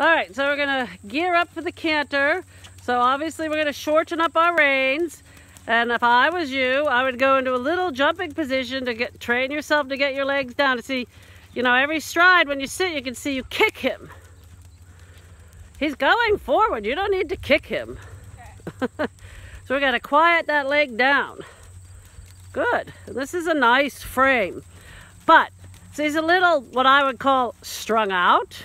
All right, so we're gonna gear up for the canter. So obviously we're gonna shorten up our reins. And if I was you, I would go into a little jumping position to get train yourself to get your legs down to see, you know, every stride when you sit, you can see you kick him. He's going forward. You don't need to kick him. Okay. so we got to quiet that leg down. Good. This is a nice frame. But so he's a little what I would call strung out.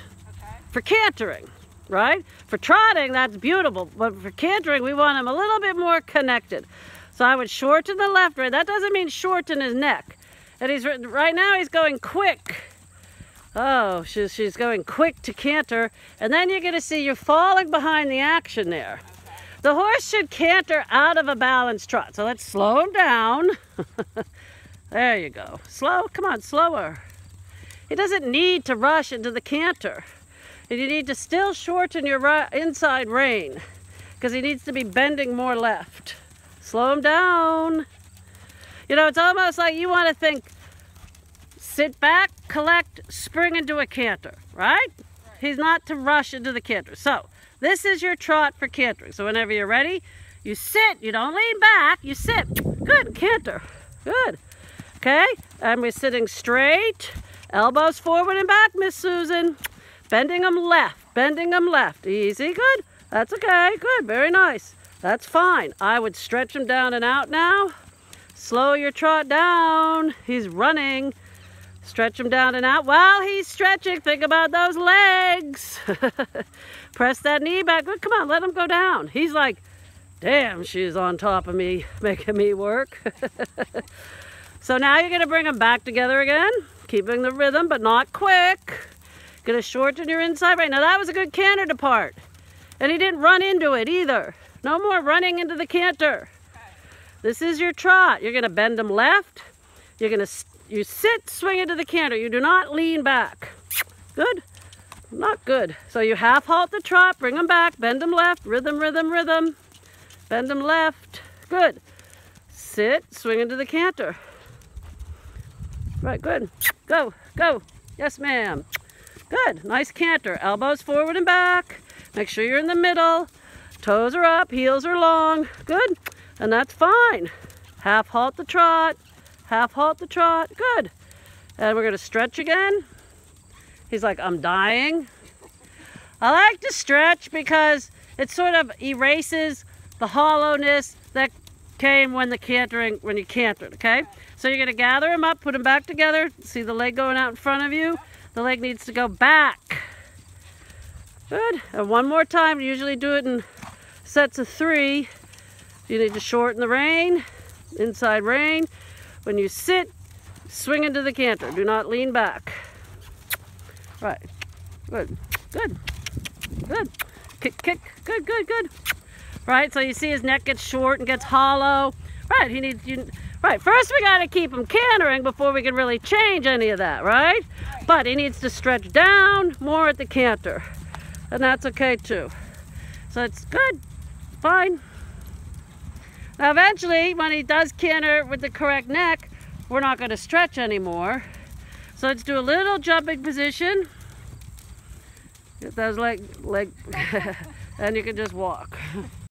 For cantering, right? For trotting, that's beautiful. But for cantering, we want him a little bit more connected. So I would shorten the left rein. That doesn't mean shorten his neck. And he's right now he's going quick. Oh, she's, she's going quick to canter. And then you're going to see you're falling behind the action there. The horse should canter out of a balanced trot. So let's slow him down. there you go. Slow, come on, slower. He doesn't need to rush into the canter. And you need to still shorten your inside rein because he needs to be bending more left. Slow him down. You know, it's almost like you want to think, sit back, collect, spring into a canter, right? right? He's not to rush into the canter. So, this is your trot for cantering. So whenever you're ready, you sit. You don't lean back. You sit. Good, canter. Good. Okay, and we're sitting straight. Elbows forward and back, Miss Susan. Bending them left. Bending them left. Easy, good. That's okay. Good, very nice. That's fine. I would stretch him down and out now. Slow your trot down. He's running. Stretch him down and out. While he's stretching, think about those legs. Press that knee back. Come on, let him go down. He's like, damn, she's on top of me, making me work. so now you're gonna bring them back together again, keeping the rhythm, but not quick. Gonna shorten your inside right. Now that was a good canter depart. And he didn't run into it either. No more running into the canter. This is your trot. You're gonna bend them left. You're gonna, you sit, swing into the canter. You do not lean back. Good? Not good. So you half halt the trot, bring them back, bend them left, rhythm, rhythm, rhythm. Bend them left. Good. Sit, swing into the canter. Right, good. Go, go. Yes, ma'am. Good. Nice canter. Elbows forward and back. Make sure you're in the middle. Toes are up, heels are long. Good. And that's fine. Half halt the trot. Half halt the trot. Good. And we're going to stretch again. He's like, I'm dying. I like to stretch because it sort of erases the hollowness that came when the cantering, when you cantered, okay? So you're going to gather them up, put them back together. See the leg going out in front of you? The leg needs to go back. Good. And one more time. Usually do it in sets of three. You need to shorten the rein, inside rein. When you sit, swing into the canter. Do not lean back. Right. Good. Good. Good. Kick, kick. Good, good, good. Right, so you see his neck gets short and gets hollow. Right, he needs you. Right, first we got to keep him cantering before we can really change any of that, right? But he needs to stretch down more at the canter. And that's okay too. So it's good fine. Now eventually, when he does canter with the correct neck, we're not going to stretch anymore. So let's do a little jumping position. Get those leg, leg, and you can just walk.